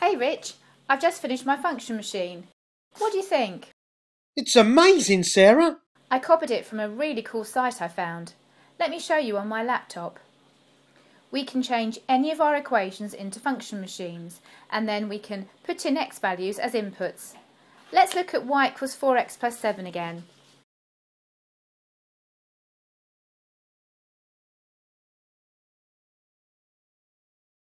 Hey Rich, I've just finished my function machine. What do you think? It's amazing, Sarah. I copied it from a really cool site I found. Let me show you on my laptop. We can change any of our equations into function machines and then we can put in x values as inputs. Let's look at y equals 4x plus 7 again.